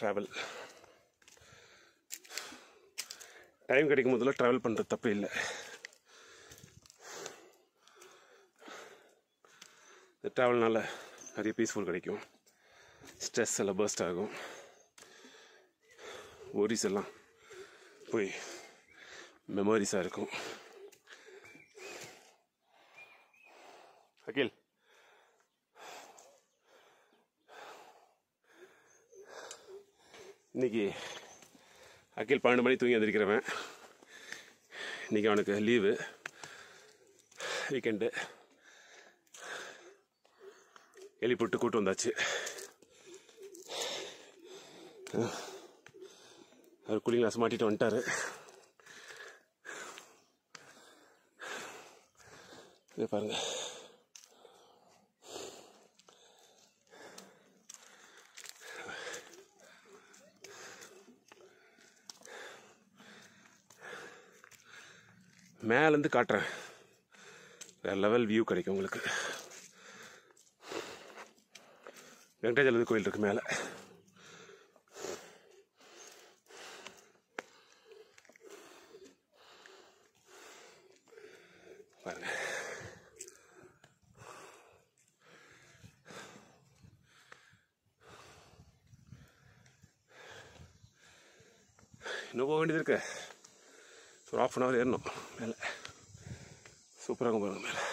Travel time கிடைக்கும் போதெல்லாம் travel பண்ணுறது தப்பு இல்லை. இந்த ட்ராவல்னால நிறைய பீஸ்ஃபுல் கிடைக்கும். ஸ்ட்ரெஸ் எல்லாம் பர்ஸ்ட் ஆகும். ஒரிஸ் எல்லாம் போய் மெமோரிஸாக இருக்கும். அகில். இன்னைக்கு அகில் பன்னெண்டு மணி தூங்கி வந்திருக்கிறவன் இன்னைக்கு அவனுக்கு லீவு. வீக்கெண்டு எழுப்பிட்டு கூட்டு வந்தாச்சு. அவர் கூலிங் கிளாஸ் மாட்டிட்டு வந்துட்டாரு. இதை மேலேருந்து காட்டுறேன். வேறு லெவல் வியூ கிடைக்கும் உங்களுக்கு. வெங்கடாஜலபதி கோயில் இருக்கு மேலே. பாருங்க. இன்னும் போக வேண்டியது ஒரு ஆஃப் அன் ஹவர் ஏறணும் மேலே. சூப்பராக பாருங்க மேலே.